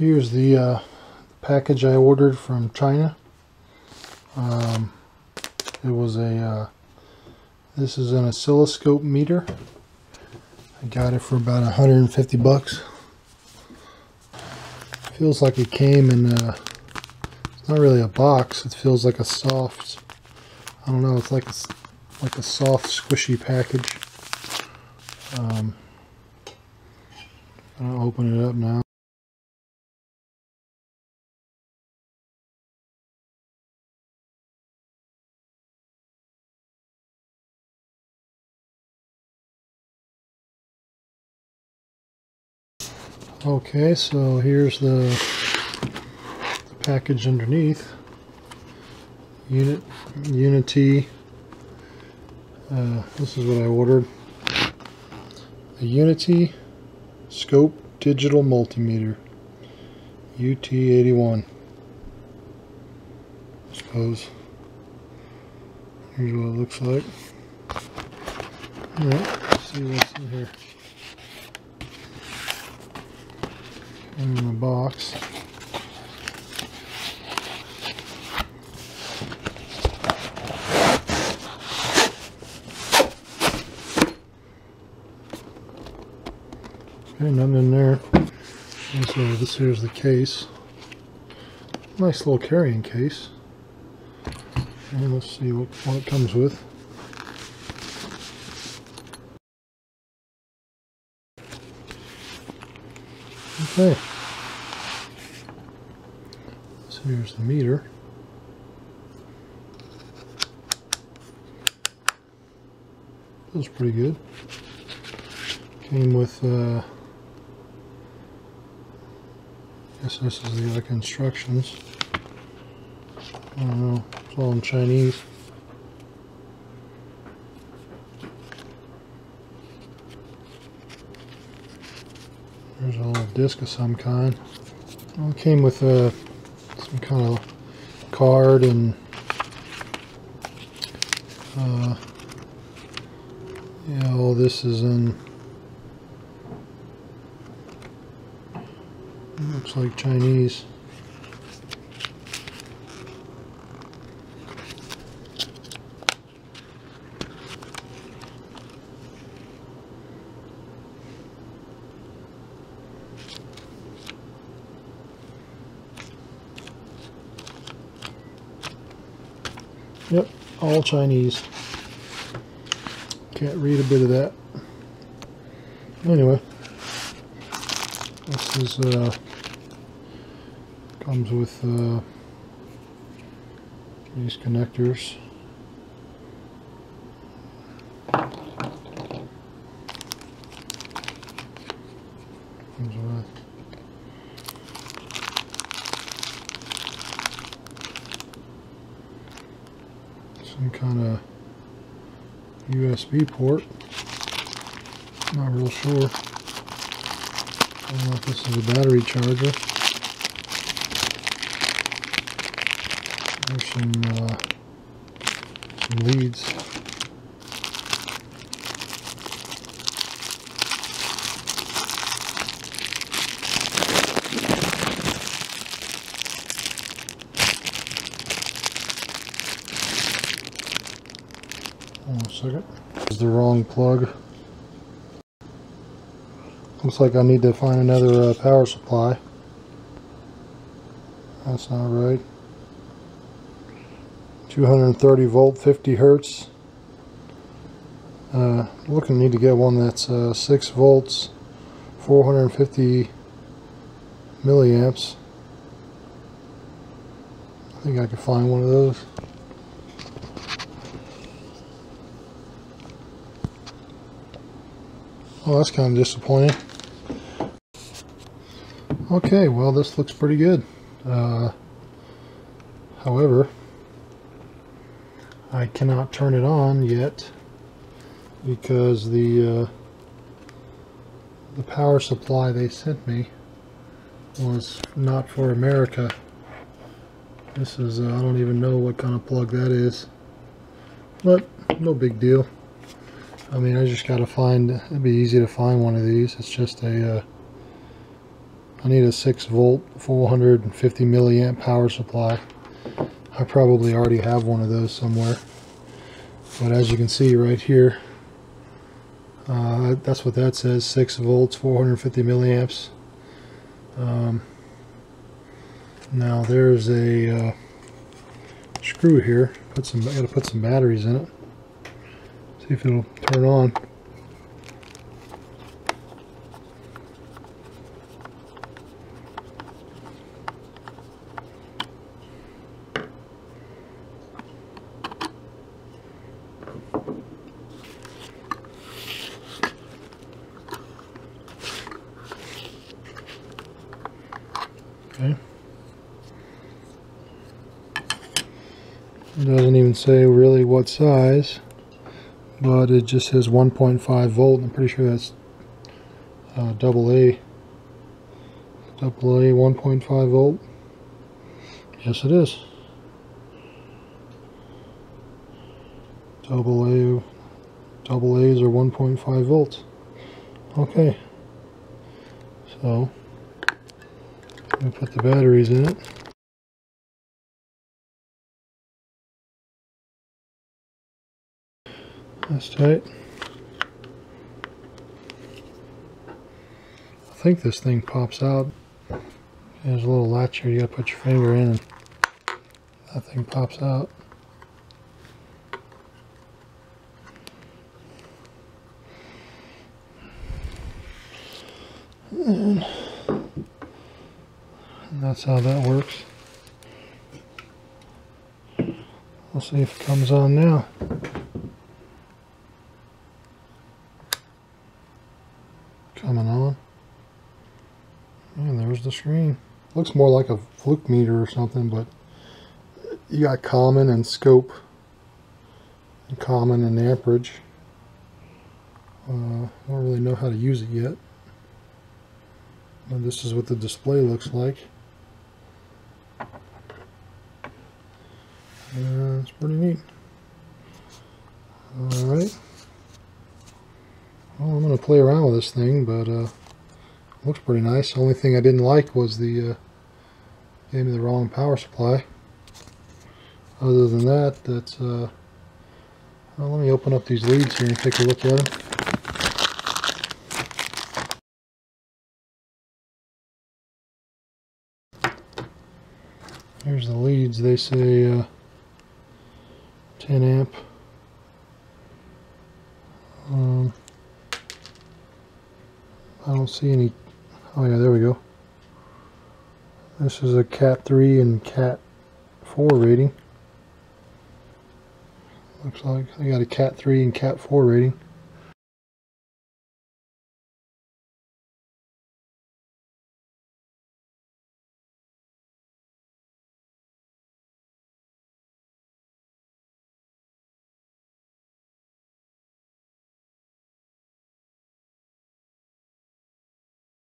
Here's the uh, package I ordered from China. Um, it was a, uh, this is an oscilloscope meter. I got it for about 150 bucks. Feels like it came in, a, it's not really a box, it feels like a soft, I don't know, it's like a, like a soft squishy package. Um, I'll open it up now. Okay, so here's the, the package underneath. Unit UNI-T. Uh, this is what I ordered. A UNI-T Scope Digital Multimeter. UT81. I suppose. Here's what it looks like. Alright, see what's in here. In the box. Okay, nothing in there. So this here's the case. Nice little carrying case. And let's see what, what it comes with. Okay. So here's the meter. Feels pretty good. Came with, uh, I guess this is the like instructions. I don't know, it's all in Chinese. Little disc of some kind. Well, it came with uh, some kind of card and uh, yeah, all this is in looks like Chinese. Yep, all Chinese. Can't read a bit of that. Anyway, this is uh, comes with uh, these connectors. Comes with some kind of USB port. Not real sure. I don't know if this is a battery charger. There's some, uh, some leads. Second. This is the wrong plug. Looks like I need to find another uh, power supply. That's not right. 230 volt, 50 hertz. Uh, looking need to get one that's uh, 6 volts, 450 milliamps. I think I could find one of those. Well, that's kind of disappointing. Okay, well, this looks pretty good. Uh, however, I cannot turn it on yet because the uh, the power supply they sent me was not for America. This is, uh, I don't even know what kind of plug that is. But, no big deal. I mean, I just got to find, it'd be easy to find one of these. It's just a, uh, I need a 6 volt 450 milliamp power supply. I probably already have one of those somewhere. But as you can see right here, uh, that's what that says, 6 volts, 450 milliamps. Um, now there's a uh, screw here. Put some, I gotta put some batteries in it. See if it'll turn on. Okay. It doesn't even say really what size, but it just says 1.5 volt. I'm pretty sure that's uh, double A. Double A 1.5 volt. Yes, it is. Double A, double A's are 1.5 volts. Okay. So, we put the batteries in it. That's tight. I think this thing pops out. There's a little latch here you gotta put your finger in that thing pops out. And that's how that works. We'll see if it comes on now. Coming on. And there's the screen. Looks more like a fluke meter or something, but you got common and scope. And common and amperage. Uh, I don't really know how to use it yet. And this is what the display looks like. Uh, it's pretty neat. Alright. Well, I'm going to play around with this thing, but uh, looks pretty nice. Only thing I didn't like was the uh, gave me the wrong power supply. Other than that, that's uh, well, let me open up these leads here and take a look at them. Here's the leads. They say uh, 10 amp. Um, I don't see any. Oh yeah, there we go. This is a Cat 3 and Cat 4 rating. Looks like they got a Cat 3 and Cat 4 rating.